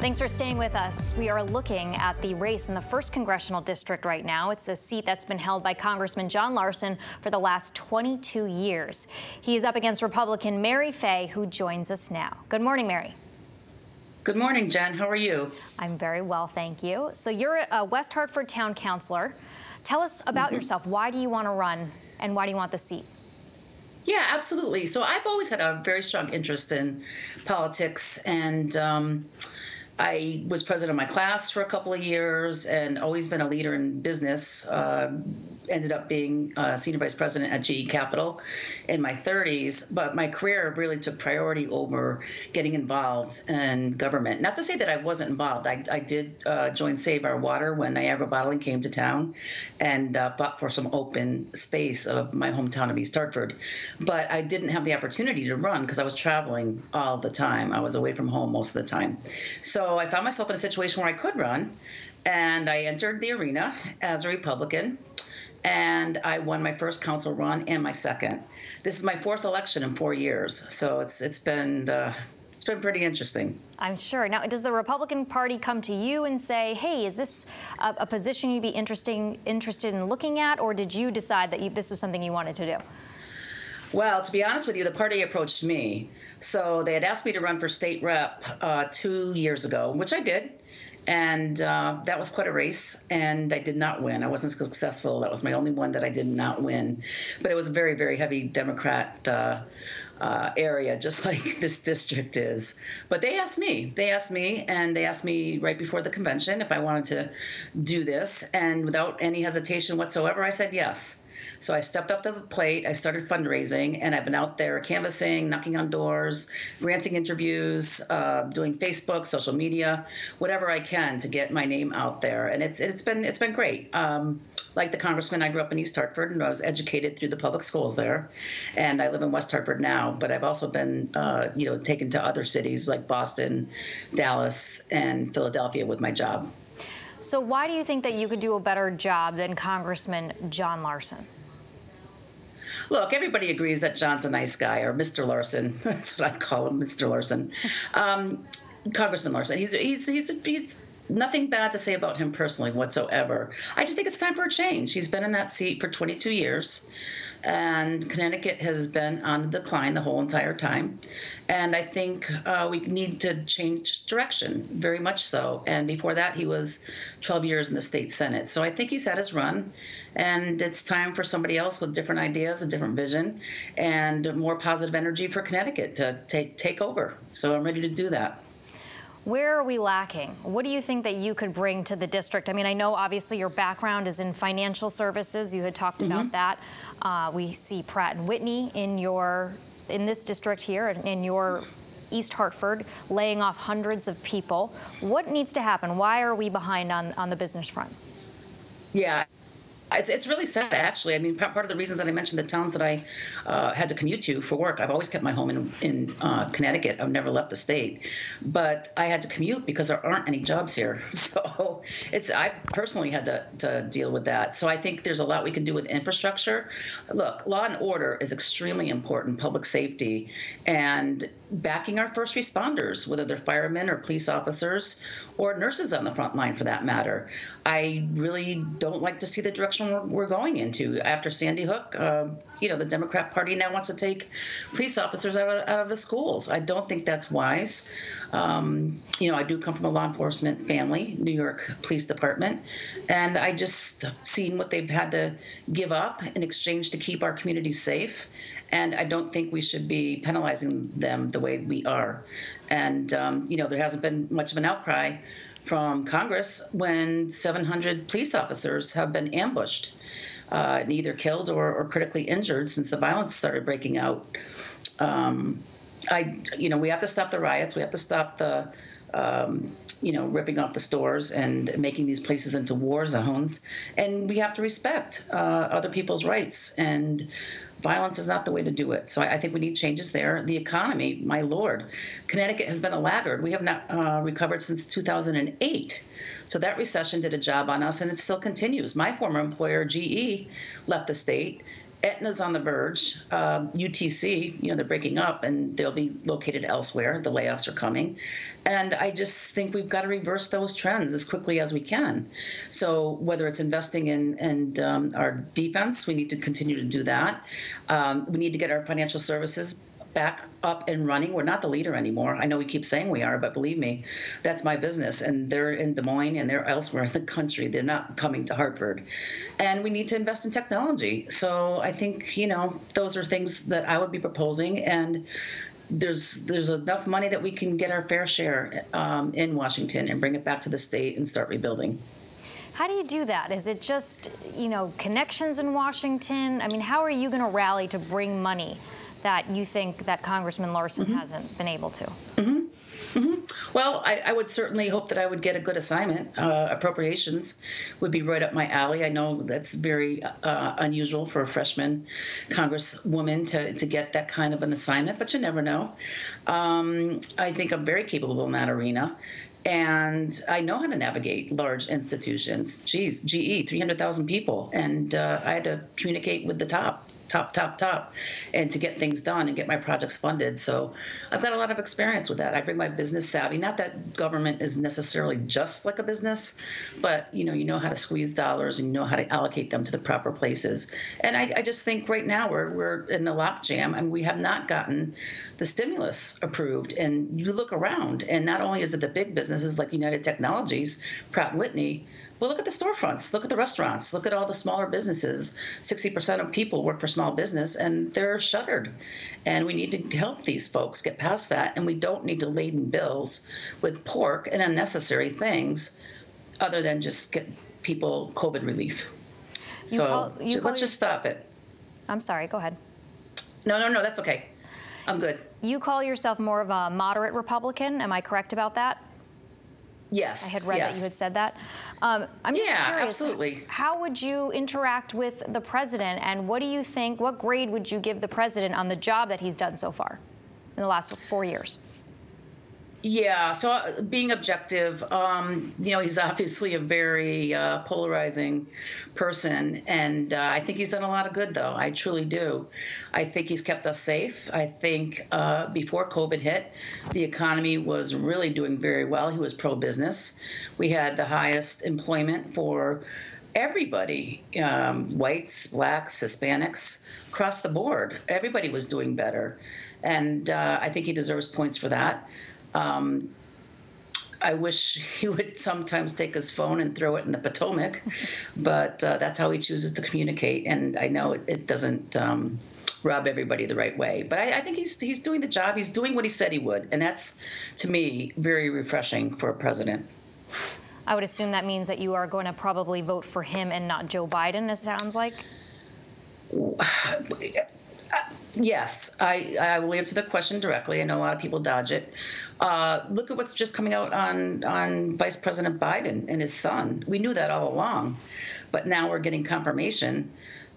Thanks for staying with us. We are looking at the race in the 1st Congressional District right now. It's a seat that's been held by Congressman John Larson for the last 22 years. He is up against Republican Mary Fay, who joins us now. Good morning, Mary. Good morning, Jen. How are you? I'm very well, thank you. So you're a West Hartford town councilor. Tell us about mm -hmm. yourself. Why do you want to run and why do you want the seat? Yeah, absolutely. So I've always had a very strong interest in politics and um, I was president of my class for a couple of years and always been a leader in business. Uh, ended up being uh, senior vice president at GE Capital in my 30s, but my career really took priority over getting involved in government. Not to say that I wasn't involved. I, I did uh, join Save Our Water when Niagara Bottling came to town and uh, fought for some open space of my hometown of East Hartford. But I didn't have the opportunity to run because I was traveling all the time. I was away from home most of the time. So I found myself in a situation where I could run and I entered the arena as a Republican and I won my first council run and my second. This is my fourth election in four years, so it's it's been uh, it's been pretty interesting. I'm sure. Now, does the Republican Party come to you and say, "Hey, is this a, a position you'd be interesting interested in looking at," or did you decide that you, this was something you wanted to do? Well, to be honest with you, the party approached me. So they had asked me to run for state rep uh, two years ago, which I did. And uh, that was quite a race and i did not win. I wasn't successful. That was my only one that i did not win. But it was a very very heavy democrat uh, uh, area just like this district is. But they asked me. They asked me and they asked me right before the convention if i wanted to do this. And without any hesitation whatsoever i said yes so I stepped up to the plate. I started fundraising, and I've been out there canvassing, knocking on doors, granting interviews, uh, doing Facebook, social media, whatever I can to get my name out there. And it's it's been it's been great. Um, like the congressman, I grew up in East Hartford, and I was educated through the public schools there. And I live in West Hartford now, but I've also been uh, you know taken to other cities like Boston, Dallas, and Philadelphia with my job. So why do you think that you could do a better job than Congressman John Larson? Look, everybody agrees that John's a nice guy, or Mr. Larson. That's what I call him, Mr. Larson. Um, Congressman Larson. He's he's he's he's nothing bad to say about him personally whatsoever. I just think it's time for a change. He's been in that seat for 22 years and Connecticut has been on the decline the whole entire time. And I think uh, we need to change direction, very much so. And before that, he was 12 years in the state senate. So I think he's had his run, and it's time for somebody else with different ideas, a different vision, and more positive energy for Connecticut to take take over. So I'm ready to do that. Where are we lacking? What do you think that you could bring to the district? I mean, I know obviously your background is in financial services. You had talked mm -hmm. about that. Uh, we see Pratt and Whitney in your in this district here, in your East Hartford, laying off hundreds of people. What needs to happen? Why are we behind on, on the business front? Yeah, it's, it's really sad, actually. I mean, part of the reasons that I mentioned the towns that I uh, had to commute to for work, I've always kept my home in, in uh, Connecticut. I've never left the state. But I had to commute because there aren't any jobs here. So it's I personally had to, to deal with that. So I think there's a lot we can do with infrastructure. Look, law and order is extremely important, public safety, and backing our first responders, whether they're firemen or police officers or nurses on the front line for that matter. I really don't like to see the direction we're, going into. After Sandy Hook, uh, you know, the Democrat Party now wants to take police officers out of, out of the schools. I don't think that's wise. Um, you know, I do come from a law enforcement family, New York Police Department, and I just seen what they've had to give up in exchange to keep our communities safe and I don't think we should be penalizing them the way we are. And um, you know, there hasn't been much of an outcry from Congress when 700 police officers have been ambushed, uh, either killed or, or, critically injured since the violence started breaking out. Um, I, you know, we have to stop the riots. We have to stop the um, you know, ripping off the stores and making these places into war zones. And we have to respect uh, other people's rights. And violence is not the way to do it. So I, I, think we need changes there. The economy, my lord, Connecticut has been a laggard. We have not uh, recovered since 2008. So that recession did a job on us, and it still continues. My former employer, GE, left the state Aetna's on the verge. Uh, UTC, you know, they're breaking up and they'll be located elsewhere. The layoffs are coming. And I just think we've got to reverse those trends as quickly as we can. So, whether it's investing in, in um, our defense, we need to continue to do that. Um, we need to get our financial services back up and running. We're not the leader anymore. I know we keep saying we are, but believe me, that's my business. And they're in Des Moines and they're elsewhere in the country. They're not coming to Hartford. And we need to invest in technology. So I think, you know, those are things that I would be proposing. And there's there's enough money that we can get our fair share um, in Washington and bring it back to the state and start rebuilding. How do you do that? Is it just, you know, connections in Washington? I mean, how are you going to rally to bring money that you think that Congressman Larson mm-hmm. hasn't been able to? Mm-hmm. Mm-hmm. Well, I, I, would certainly hope that I would get a good assignment. Uh, appropriations would be right up my alley. I know that's very uh, unusual for a freshman congresswoman to, to get that kind of an assignment, but you never know. Um, I think I'm very capable in that arena and I know how to navigate large institutions. Geez, GE, 300,000 people, and uh, I had to communicate with the top top, top, top, and to get things done and get my projects funded. So I've got a lot of experience with that. I bring my business savvy. Not that government is necessarily just like a business, but you know, you know how to squeeze dollars and you know how to allocate them to the proper places. And I, I just think right now we're we're in a lockjam and we have not gotten the stimulus approved. And you look around, and not only is it the big businesses like United Technologies, Pratt Whitney well, look at the storefronts, look at the restaurants, look at all the smaller businesses. 60% of people work for small business and they're shuttered. And we need to help these folks get past that. And we don't need to laden bills with pork and unnecessary things other than just get people COVID relief. You so call, let's your, just stop it. I'm sorry, go ahead. No, no, no, that's okay. I'm good. You call yourself more of a moderate Republican. Am I correct about that? Yes. I had read yes. that you had said that. Um, I'm just yeah, curious. absolutely. How would you interact with the president, and what do you think? What grade would you give the president on the job that he's done so far in the last four years? Yeah, so uh, being objective, um, you know, he's obviously a very uh, polarizing person, and uh, I think he's done a lot of good, though. I truly do. I think he's kept us safe. I think uh, before COVID hit, the economy was really doing very well. He was pro business. We had the highest employment for everybody um, whites, blacks, Hispanics, across the board. Everybody was doing better. And uh, I think he deserves points for that. Um, I wish he would sometimes take his phone and throw it in the Potomac, but uh, that's how he chooses to communicate. And I know it, it doesn't um, rub everybody the right way, but I, I, think he's he's doing the job. He's doing what he said he would, and that's to me very refreshing for a president. I would assume that means that you are going to probably vote for him and not Joe Biden. It sounds like. Yes, I, I will answer the question directly. I know a lot of people dodge it. Uh, look at what's just coming out on, on Vice President Biden and his son. We knew that all along, but now we're getting confirmation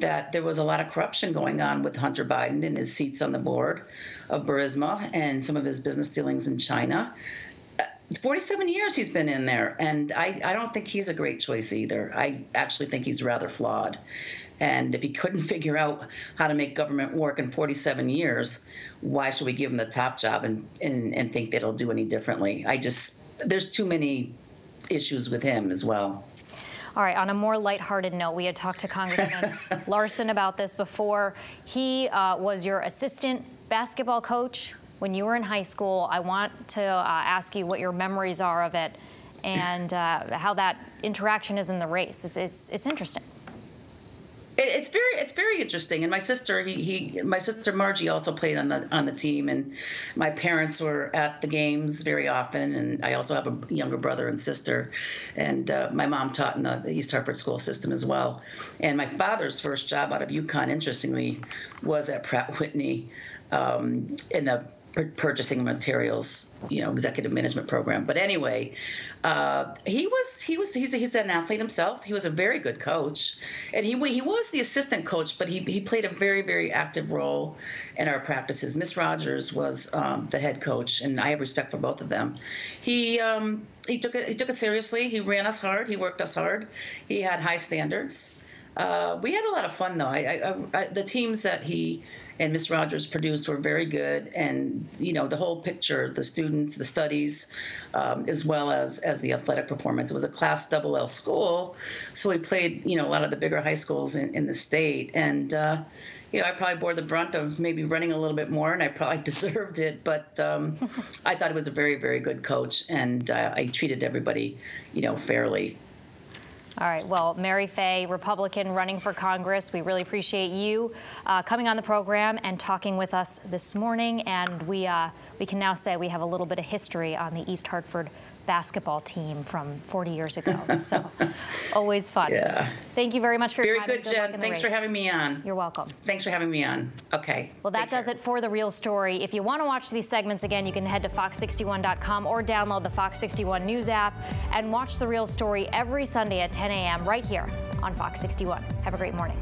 that there was a lot of corruption going on with Hunter Biden and his seats on the board of Burisma and some of his business dealings in China. 47 years he's been in there, and I, I don't think he's a great choice either. I actually think he's rather flawed. And if he couldn't figure out how to make government work in 47 years, why should we give him the top job and, and, and think that he'll do any differently? I just, there's too many issues with him as well. All right, on a more lighthearted note, we had talked to Congressman Larson about this before. He uh, was your assistant basketball coach when you were in high school. I want to uh, ask you what your memories are of it and uh, how that interaction is in the race. It's, it's, it's interesting. It's very it's very interesting. And my sister he, he my sister margie also played on the on the team. And my parents were at the games very often. And i also have a younger brother and sister. And uh, my mom taught in the, the east hartford school system as well. And my father's first job out of UConn interestingly was at pratt whitney um, in the purchasing materials, you know, executive management program. But anyway, uh, he was he was he's, he's an athlete himself. He was a very good coach, and he he was the assistant coach, but he he played a very very active role in our practices. Miss Rogers was um, the head coach, and I have respect for both of them. He um, he took it he took it seriously. He ran us hard. He worked us hard. He had high standards. Uh, we had a lot of fun though. I, I, I, the teams that he and Miss Rogers produced were very good, and you know the whole picture, the students, the studies, um, as well as as the athletic performance. It was a Class Double L school, so we played you know a lot of the bigger high schools in, in the state, and uh, you know I probably bore the brunt of maybe running a little bit more, and I probably deserved it, but um, I thought it was a very very good coach, and uh, I treated everybody you know fairly. All right. Well, Mary Fay, Republican running for Congress, we really appreciate you uh, coming on the program and talking with us this morning. And we uh, we can now say we have a little bit of history on the East Hartford basketball team from 40 years ago. So always fun. Yeah. Thank you very much for very your time. Very good, Jen. Thanks race. for having me on. You're welcome. Thanks for having me on. Okay. Well, that does it for the real story. If you want to watch these segments again, you can head to fox61.com or download the Fox 61 News app and watch the real story every Sunday at 10 a.m. right here on Fox 61. Have a great morning.